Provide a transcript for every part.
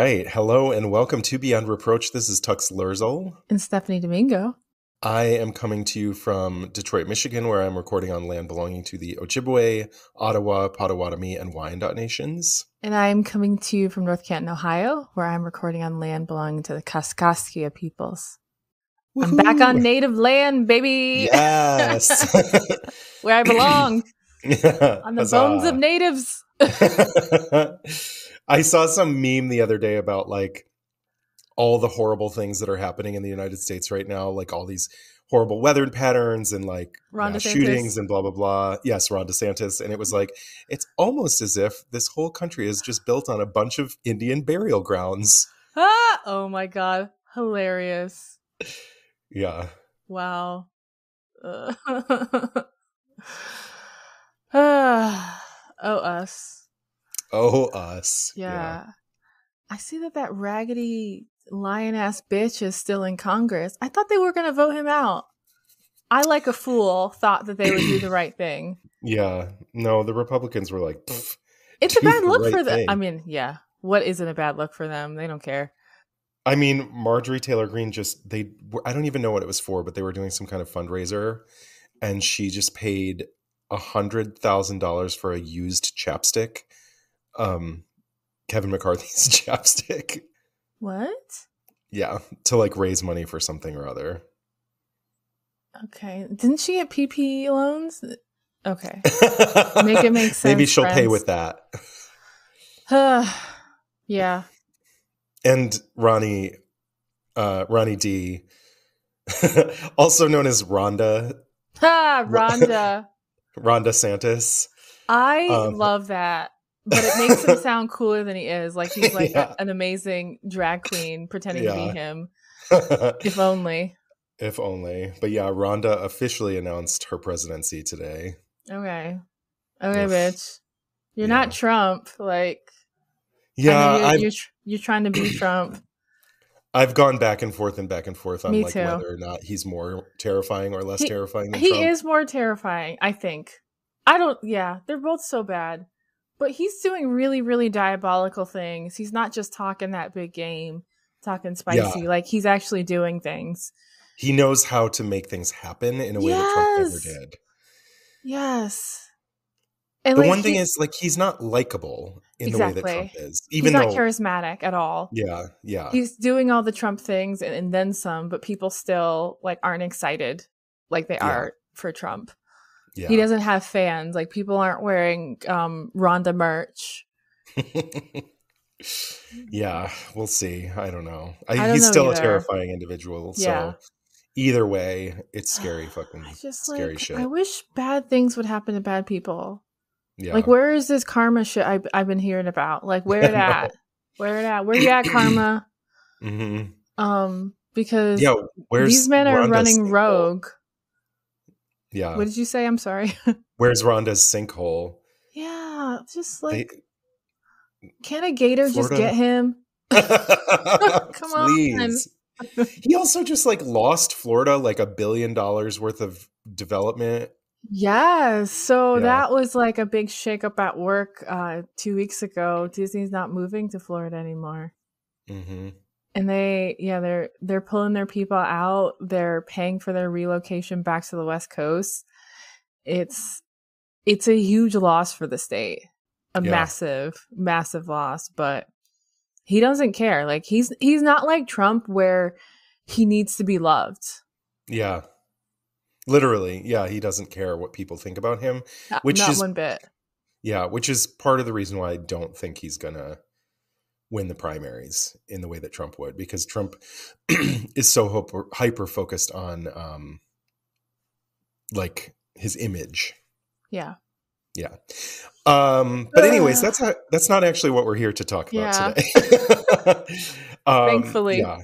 right. Hello and welcome to Beyond Reproach. This is Tux Lerzel. And Stephanie Domingo. I am coming to you from Detroit, Michigan, where I'm recording on land belonging to the Ojibwe, Ottawa, Potawatomi, and Wyandot nations. And I'm coming to you from North Canton, Ohio, where I'm recording on land belonging to the Kaskaskia peoples. I'm back on native land, baby. Yes. where I belong. Yeah, on the huzzah. bones of natives. I saw some meme the other day about like all the horrible things that are happening in the United States right now, like all these horrible weather patterns and like Ron mass DeSantis. shootings and blah blah blah. Yes, Ron DeSantis, and it was like it's almost as if this whole country is just built on a bunch of Indian burial grounds. ah! Oh my god. Hilarious. Yeah, Wow. Uh, ah, oh, us. Oh us. Yeah. I see that that raggedy lion ass bitch is still in Congress. I thought they were going to vote him out. I, like a fool, thought that they would do the right thing. yeah. No, the Republicans were like, It's a bad the look right for them. I mean, yeah. What isn't a bad look for them? They don't care. I mean, Marjorie Taylor Greene just they were- I don't even know what it was for, but they were doing some kind of fundraiser, and she just paid a hundred thousand dollars for a used chapstick, um, Kevin McCarthy's chapstick. What? Yeah, to like raise money for something or other. Okay. Didn't she get PPE loans? Okay. Make it make sense. Maybe she'll pay with that. yeah. And Ronnie, uh, Ronnie D, also known as Rhonda, Ha, Rhonda. Rhonda Santis. I Um, love that. But it makes him sound cooler than he is. Like he's like Yeah. an amazing drag queen pretending to be him. If only. If only. But yeah, Rhonda officially announced her presidency today. Okay. Okay, Oof. bitch. You're Yeah. not Trump. Like Yeah, you're, you're you're trying to be Trump. I've gone back and forth and back and forth on Me like too. whether or not he's more terrifying or less He- terrifying than He Trump. is more terrifying, I think. I don't yeah, they're both so bad. But he's doing really, really diabolical things. He's not just talking that big game, talking spicy. Like he's actually doing things. He knows how to make things happen in a way that Trump never did. Yes. And The like, one thing is, like, he's not likable in the way that Trump Exactly. is. he's Even not though, charismatic at all. yeah, yeah, He's doing all the Trump things and, and then some, but people still like aren't excited like they Yeah. are for Trump. Yeah. He doesn't have fans. Like people aren't wearing um Rhonda merch. yeah, we'll see. I don't know. I, I don't he's know still a terrifying individual. Yeah. So either way, it's scary fucking I just scary like shit. I wish bad things would happen to bad people. yeah. Like where is this karma shit I I've been hearing about? Like where it at? Where it at? Where you at, karma? hmm Um, because Yeah, where's these men are running rogue. Yeah, What did you say? I'm sorry. where's Rhonda's sinkhole? yeah, just They- like can a gator just get him? Come on. Please. he also just like lost Florida like a billion dollars worth of development. Yes. So Yeah. that was like a big shakeup at work uh, two weeks ago. Disney's not moving to Florida anymore, hmm and they yeah they're they're pulling their people out. They're paying for their relocation back to the West Coast. It's it's a huge loss for the state, a Yeah. massive massive loss. But he doesn't care. Like he's he's not like Trump where he needs to be loved. Yeah. Literally, yeah, he doesn't care what people think about him. Not, Which not is- one bit. Yeah, which is part of the reason why I don't think he's gonna win the primaries in the way that Trump would, because Trump is so hyper focused on um like his image. Yeah. Yeah. Um, but anyways, that's not, that's not actually what we're here to talk about Yeah. today. um, Thankfully. yeah,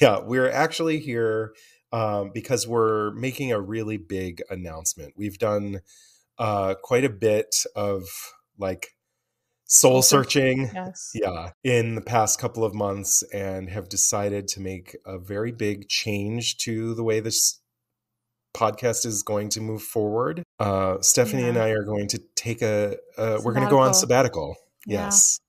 yeah, we're actually here um, because we're making a really big announcement. We've done uh, quite a bit of like soul searching. Yes. Yeah, in the past couple of months, and have decided to make a very big change to the way this podcast is going to move forward. Uh, Stephanie and I are going to take a, uh, we're going to go on sabbatical. Yeah. Yes.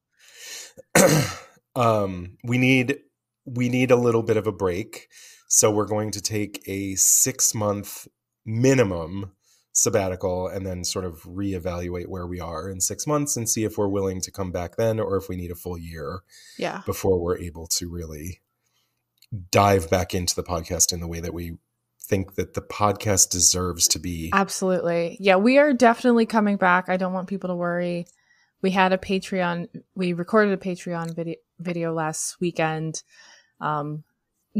um, we need we need a little bit of a break. So we're going to take a six month minimum sabbatical and then sort of reevaluate where we are in six months and see if we're willing to come back then or if we need a full year yeah. before we're able to really dive back into the podcast in the way that we think that the podcast deserves to be. Absolutely. Yeah we are definitely coming back. I don't want people to worry. We had a patreon we recorded a patreon video video last weekend um,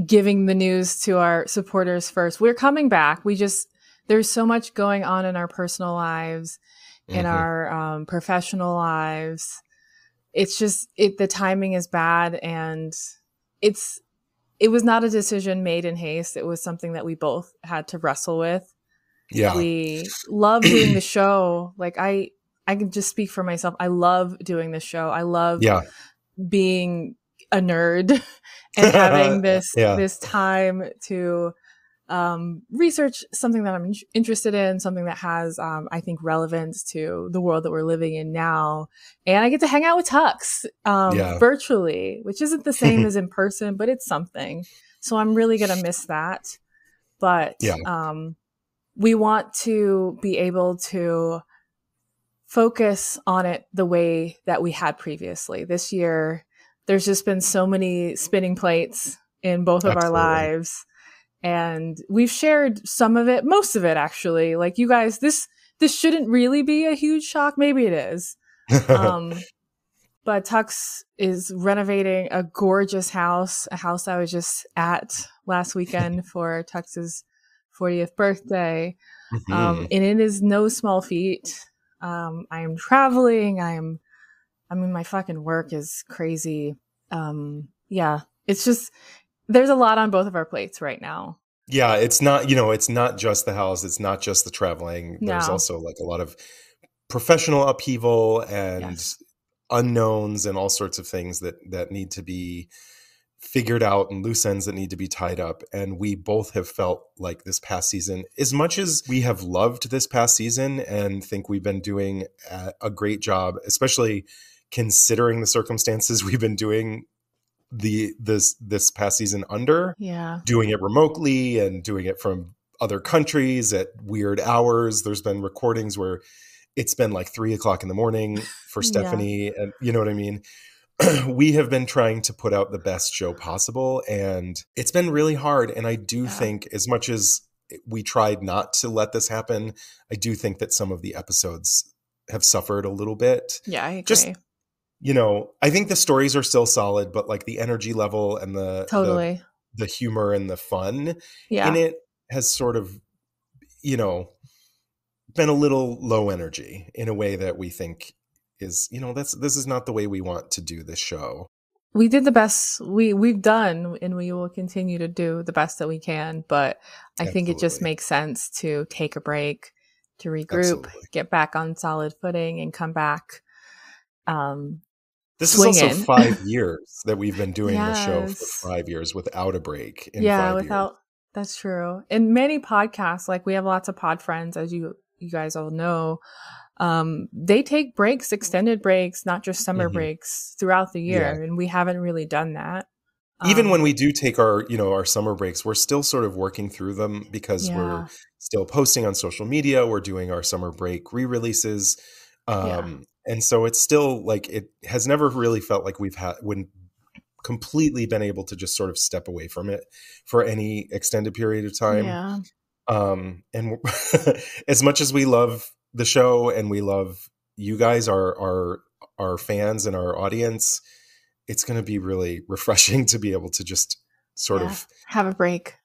giving the news to our supporters first. We're coming back. We just there's so much going on in our personal lives, in mm-hmm. our um, professional lives. It's just it the timing is bad and it's it was not a decision made in haste. It was something that we both had to wrestle with. Yeah. We love doing the show. Like I I can just speak for myself. I love doing this show. I love yeah. being a nerd and having this yeah. this time to um, research something that I'm in- interested in, something that has, um, I think, relevance to the world that we're living in now. And I get to hang out with Tux um, yeah. virtually, which isn't the same as in person, but it's something. So I'm really going to miss that. But yeah. um, we want to be able to focus on it the way that we had previously. This year, there's just been so many spinning plates in both of Absolutely. our lives and we've shared some of it, most of it actually. Like you guys, this this shouldn't really be a huge shock. Maybe it is. um, but Tux is renovating a gorgeous house, a house I was just at last weekend for Tux's 40th birthday. Mm-hmm. Um, and it is no small feat. Um, I am traveling. I am, I mean, my fucking work is crazy. Um, yeah, it's just, there's a lot on both of our plates right now. Yeah, it's not, you know, it's not just the house, it's not just the traveling. No. There's also like a lot of professional upheaval and yes. unknowns and all sorts of things that that need to be figured out and loose ends that need to be tied up. And we both have felt like this past season, as much as we have loved this past season and think we've been doing a great job, especially considering the circumstances we've been doing the this this past season under yeah doing it remotely and doing it from other countries at weird hours there's been recordings where it's been like three o'clock in the morning for stephanie yeah. and you know what i mean we have been trying to put out the best show possible and it's been really hard and i do yeah. think as much as we tried not to let this happen i do think that some of the episodes have suffered a little bit yeah i agree. just you know, I think the stories are still solid, but like the energy level and the totally the, the humor and the fun yeah. in it has sort of, you know, been a little low energy in a way that we think is, you know, that's this is not the way we want to do this show. We did the best we we've done and we will continue to do the best that we can, but I Absolutely. think it just makes sense to take a break, to regroup, Absolutely. get back on solid footing and come back um this is also five years that we've been doing yes. the show for five years without a break. yeah, without years. that's true. In many podcasts, like we have lots of pod friends, as you you guys all know. Um, they take breaks, extended breaks, not just summer mm-hmm. breaks throughout the year, yeah. and we haven't really done that. Even um, when we do take our, you know, our summer breaks, we're still sort of working through them because yeah. we're still posting on social media. We're doing our summer break re-releases. Um, and so it's still like it has never really felt like we've had when completely been able to just sort of step away from it for any extended period of time. Yeah. um and as much as we love the show and we love you guys our our our fans and our audience it's going to be really refreshing to be able to just sort yeah, of have a break.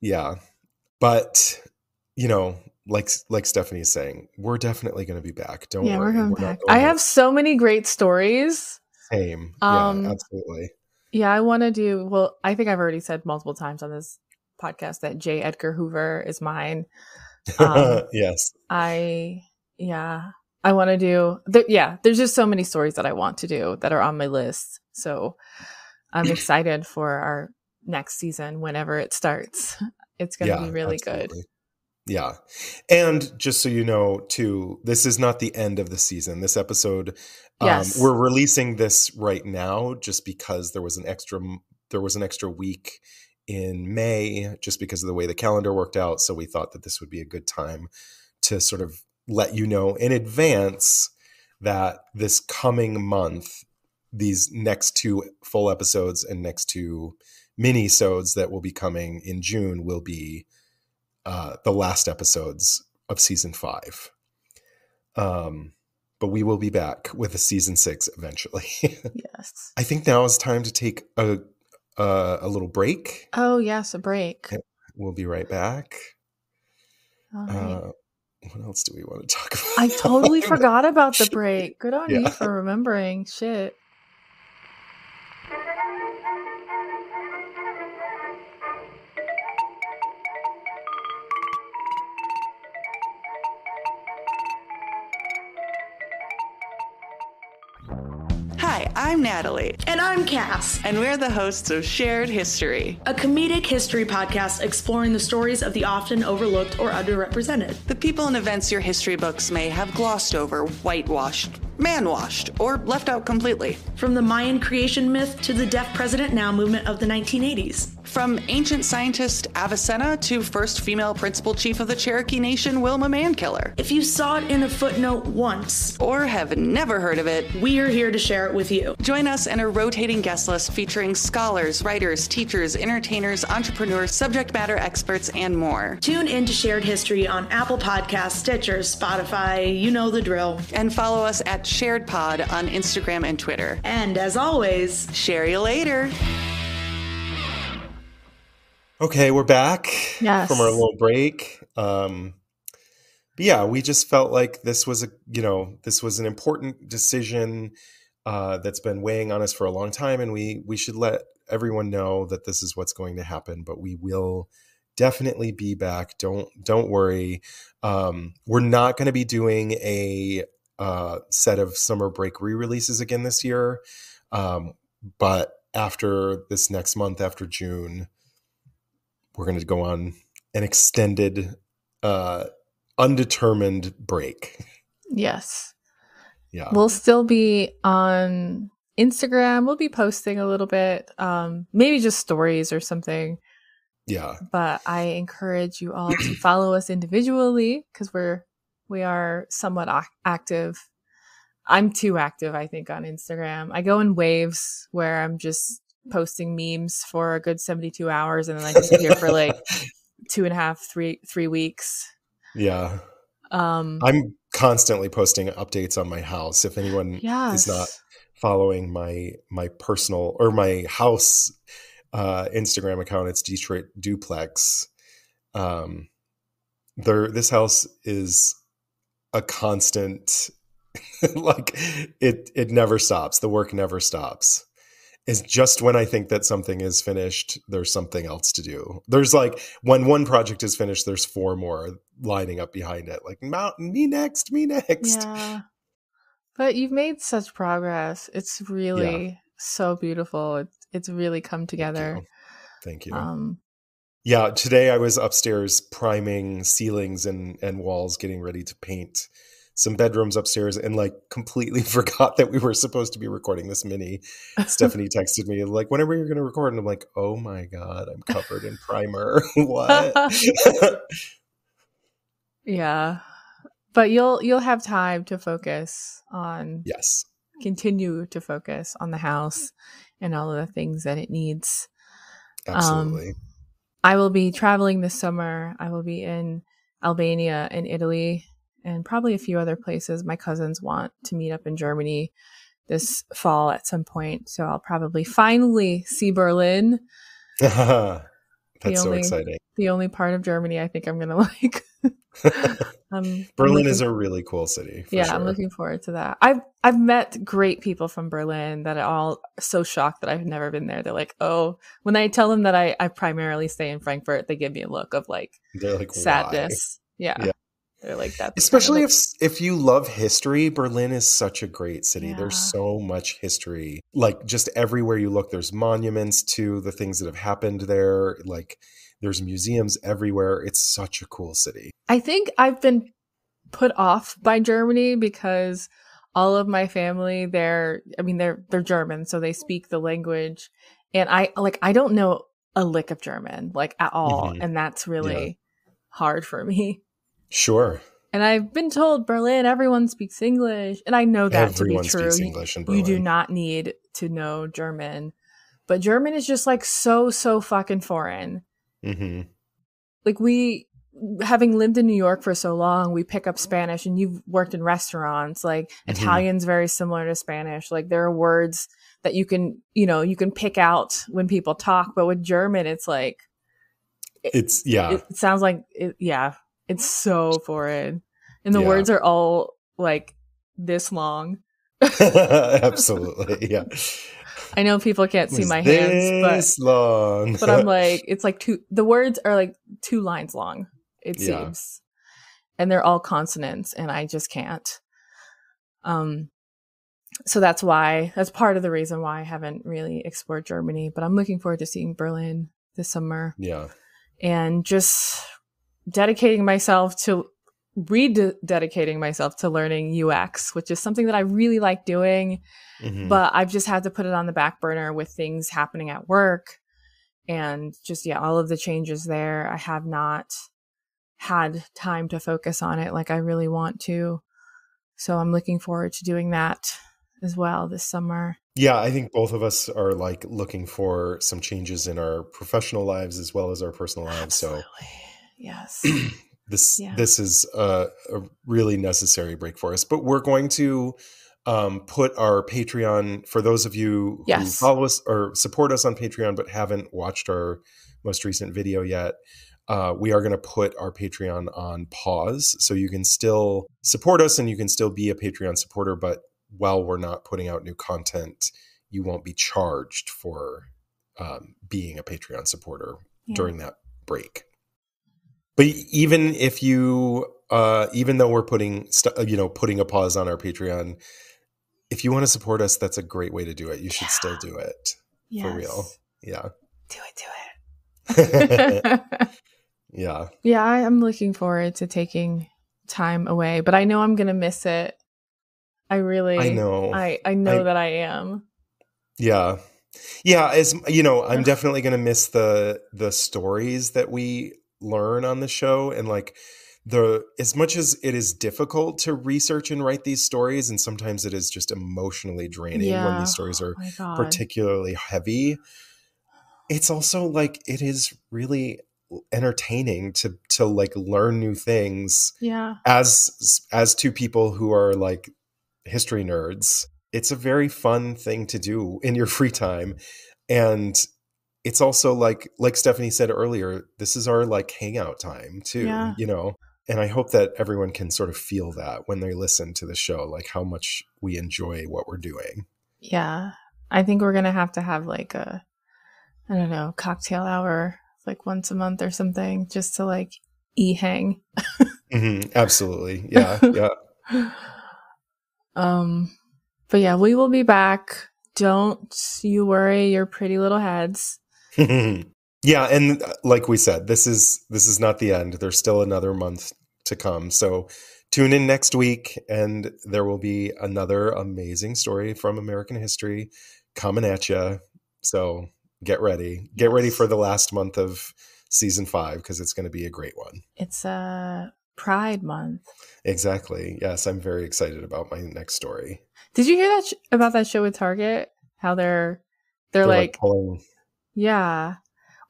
Yeah. But you know like like Stephanie's saying, we're definitely going to be back. Don't yeah, worry. We're, we're back. I have so many great stories. Same. Um, yeah, absolutely. Yeah, I want to do. Well, I think I've already said multiple times on this podcast that J. Edgar Hoover is mine. Um, yes. I yeah. I want to do. Th- yeah, there's just so many stories that I want to do that are on my list. So I'm excited for our next season whenever it starts. It's going to yeah, be really absolutely. good. Yeah. And just so you know, too, this is not the end of the season. This episode, yes. um, we're releasing this right now just because there was an extra there was an extra week in May just because of the way the calendar worked out. So we thought that this would be a good time to sort of let you know in advance that this coming month, these next two full episodes and next two mini sodes that will be coming in June will be uh, the last episodes of season five. Um, but we will be back with a season six eventually. yes. I think now is time to take a a, a little break. Oh yes, a break. We'll be right back. Uh, what else do we want to talk about? I totally forgot about the break. Good on yeah. you for remembering. Shit. I'm Natalie. And I'm Cass. And we're the hosts of Shared History, a comedic history podcast exploring the stories of the often overlooked or underrepresented. The people and events your history books may have glossed over, whitewashed, man washed, or left out completely. From the Mayan creation myth to the Deaf President Now movement of the 1980s. From ancient scientist Avicenna to first female principal chief of the Cherokee Nation, Wilma Mankiller. If you saw it in a footnote once, or have never heard of it, we are here to share it with you. Join us in a rotating guest list featuring scholars, writers, teachers, entertainers, entrepreneurs, subject matter experts, and more. Tune in to Shared History on Apple Podcasts, Stitcher, Spotify, you know the drill. And follow us at Shared Pod on Instagram and Twitter. And as always, share you later. Okay, we're back yes. from our little break. Um, but yeah, we just felt like this was a you know this was an important decision uh, that's been weighing on us for a long time, and we we should let everyone know that this is what's going to happen. But we will definitely be back. Don't don't worry. Um, we're not going to be doing a uh, set of summer break re-releases again this year, um, but after this next month, after June we're going to go on an extended, uh, undetermined break. Yes. Yeah. We'll still be on Instagram. We'll be posting a little bit, um, maybe just stories or something. Yeah. But I encourage you all to follow us individually because we're we are somewhat ac- active. I'm too active, I think, on Instagram. I go in waves where I'm just posting memes for a good 72 hours and then I disappear for like two and a half, three, three weeks. Yeah. Um, I'm constantly posting updates on my house. If anyone yes. is not following my, my personal or my house, uh, Instagram account, it's Detroit duplex. Um, there, this house is a constant, like it, it never stops. The work never stops is just when I think that something is finished, there's something else to do. There's like when one project is finished, there's four more lining up behind it. Like mountain, me next, me next. Yeah. But you've made such progress. It's really yeah. so beautiful. It's it's really come together. Thank you. Thank you. Um, yeah, today I was upstairs priming ceilings and and walls, getting ready to paint some bedrooms upstairs and like completely forgot that we were supposed to be recording this mini. Stephanie texted me like, "Whenever you're going to record?" And I'm like, "Oh my god, I'm covered in primer. what?" yeah, but you'll you'll have time to focus on yes, continue to focus on the house and all of the things that it needs. Absolutely. Um, I will be traveling this summer. I will be in Albania and Italy and probably a few other places. My cousins want to meet up in Germany this fall at some point. So I'll probably finally see Berlin. That's only, so exciting. The only part of Germany I think I'm going to like. um, Berlin looking, is a really cool city. yeah, sure. I'm looking forward to that. I've I've met great people from Berlin that are all so shocked that I've never been there. They're like, oh, when I tell them that I, I primarily stay in Frankfurt, they give me a look of like, They're like sadness. Yeah. yeah. They're like that. Especially kind of if if you love history, Berlin is such a great city. Yeah. There's so much history. Like just everywhere you look, there's monuments to the things that have happened there. Like there's museums everywhere. It's such a cool city. I think I've been put off by Germany because all of my family they're I mean they're they're German, so they speak the language. And I like I don't know a lick of German, like at all. Mm-hmm. And that's really yeah. hard for me. Sure. And I've been told Berlin, everyone speaks English. And I know that everyone to be true. English in Berlin. You do not need to know German. But German is just like so, so fucking foreign. Mm-hmm. Like we, having lived in New York for so long, we pick up Spanish and you've worked in restaurants. Like mm-hmm. Italian's very similar to Spanish. Like there are words that you can, you know, you can pick out when people talk. But with German, it's like, it's, yeah. It sounds like, it, yeah, it's so foreign. And the yeah. words are all like this long. Absolutely. Yeah. I know people can't see my hands, but long. but I'm like, it's like two. The words are like two lines long. It yeah. seems, and they're all consonants, and I just can't. Um, so that's why that's part of the reason why I haven't really explored Germany. But I'm looking forward to seeing Berlin this summer. Yeah, and just dedicating myself to rededicating myself to learning UX, which is something that I really like doing, mm-hmm. but I've just had to put it on the back burner with things happening at work and just yeah, all of the changes there. I have not had time to focus on it like I really want to. So I'm looking forward to doing that as well this summer. Yeah, I think both of us are like looking for some changes in our professional lives as well as our personal lives. Absolutely. So Yes. this yeah. this is a, a, really necessary break for us. But we're going to um, put our Patreon for those of you yes. who follow us or support us on Patreon but haven't watched our most recent video yet. Uh, we are going to put our Patreon on pause so you can still support us and you can still be a Patreon supporter. But while we're not putting out new content, you won't be charged for um, being a Patreon supporter yeah. during that break but even if you uh even though we're putting st- uh, you know putting a pause on our patreon if you want to support us that's a great way to do it. You should yeah. still do it. Yes. for real. Yeah. Do it do it. Yeah. Yeah i'm looking forward to taking time away but i know i'm gonna miss it. I really i know. I i know I, that i am. Yeah. Yeah as you know i'm definitely gonna miss the the stories that we learn on the show and like the as much as it is difficult to research and write these stories and sometimes it is just emotionally draining yeah. when these stories are oh particularly heavy it's also like it is really entertaining to to like learn new things yeah. as as two people who are like history nerds. It's a very fun thing to do in your free time and it's also like like Stephanie said earlier, this is our like hangout time too, yeah. you know. And I hope that everyone can sort of feel that when they listen to the show, like how much we enjoy what we're doing. Yeah. I think we're gonna have to have like a I don't know, cocktail hour like once a month or something, just to like e hang. mm-hmm, absolutely. Yeah. Yeah. um but yeah, we will be back. Don't you worry your pretty little heads. yeah, and uh, like we said, this is this is not the end. There's still another month to come. So tune in next week and there will be another amazing story from American history coming at you. So get ready. Get ready for the last month of season 5 because it's going to be a great one. It's a Pride month. Exactly. Yes, I'm very excited about my next story. Did you hear that sh- about that show with Target? How they're they're, they're like, like pulling yeah.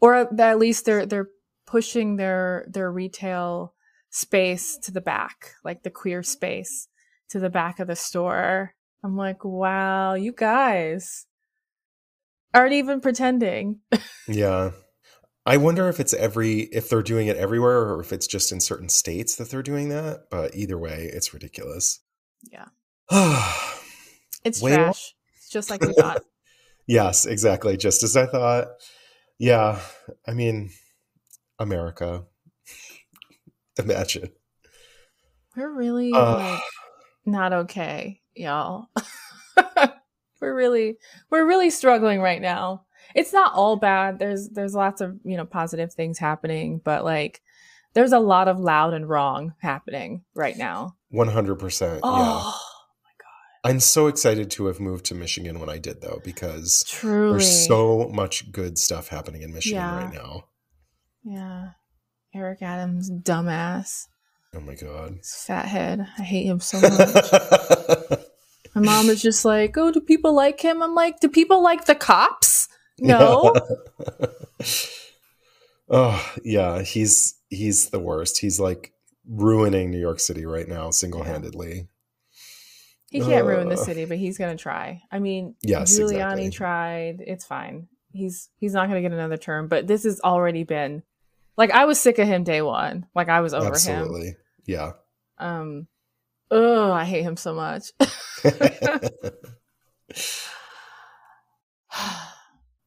Or at least they're they're pushing their their retail space to the back, like the queer space to the back of the store. I'm like, wow, you guys aren't even pretending. yeah. I wonder if it's every if they're doing it everywhere or if it's just in certain states that they're doing that. But either way, it's ridiculous. Yeah. it's trash. It's just like we thought. Yes, exactly. Just as I thought. Yeah. I mean, America. Imagine. We're really uh, like not okay, y'all. we're really we're really struggling right now. It's not all bad. There's there's lots of, you know, positive things happening, but like there's a lot of loud and wrong happening right now. 100%. Oh. Yeah. I'm so excited to have moved to Michigan when I did, though, because Truly. there's so much good stuff happening in Michigan yeah. right now. Yeah. Eric Adams, dumbass. Oh my god. Fathead. I hate him so much. my mom is just like, oh, do people like him? I'm like, do people like the cops? No. oh, yeah. He's he's the worst. He's like ruining New York City right now, single handedly. He can't uh, ruin the city, but he's gonna try. I mean, yes, Giuliani exactly. tried. It's fine. He's he's not gonna get another term. But this has already been like I was sick of him day one. Like I was over Absolutely. him. Yeah. Um. Oh, I hate him so much.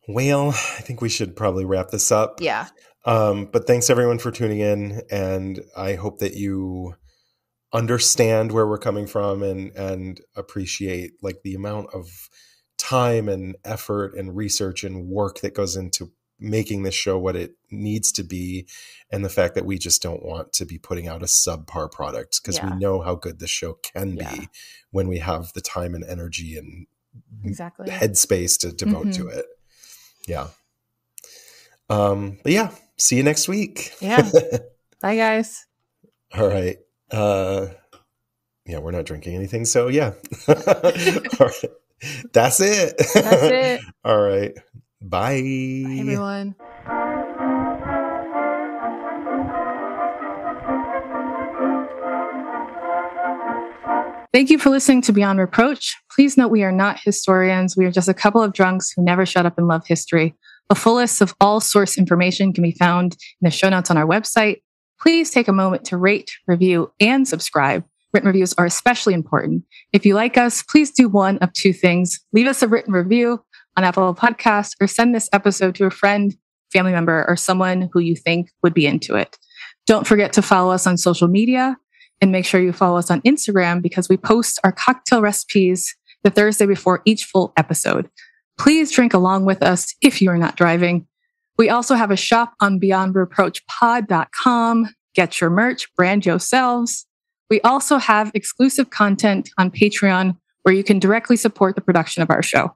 well, I think we should probably wrap this up. Yeah. Um, but thanks everyone for tuning in, and I hope that you understand where we're coming from and and appreciate like the amount of time and effort and research and work that goes into making this show what it needs to be and the fact that we just don't want to be putting out a subpar product because yeah. we know how good this show can yeah. be when we have the time and energy and exactly. headspace to devote mm-hmm. to it. Yeah. Um but yeah see you next week. Yeah. Bye guys. All right uh, yeah, we're not drinking anything, so yeah. All right. That's it. That's it. All right. Bye. Bye, everyone. Thank you for listening to Beyond Reproach. Please note we are not historians. We are just a couple of drunks who never shut up and love history. A full list of all source information can be found in the show notes on our website, please take a moment to rate, review, and subscribe. Written reviews are especially important. If you like us, please do one of two things. Leave us a written review on Apple Podcast or send this episode to a friend, family member, or someone who you think would be into it. Don't forget to follow us on social media and make sure you follow us on Instagram because we post our cocktail recipes the Thursday before each full episode. Please drink along with us if you are not driving. We also have a shop on beyondreproachpod.com. Get your merch, brand yourselves. We also have exclusive content on Patreon where you can directly support the production of our show.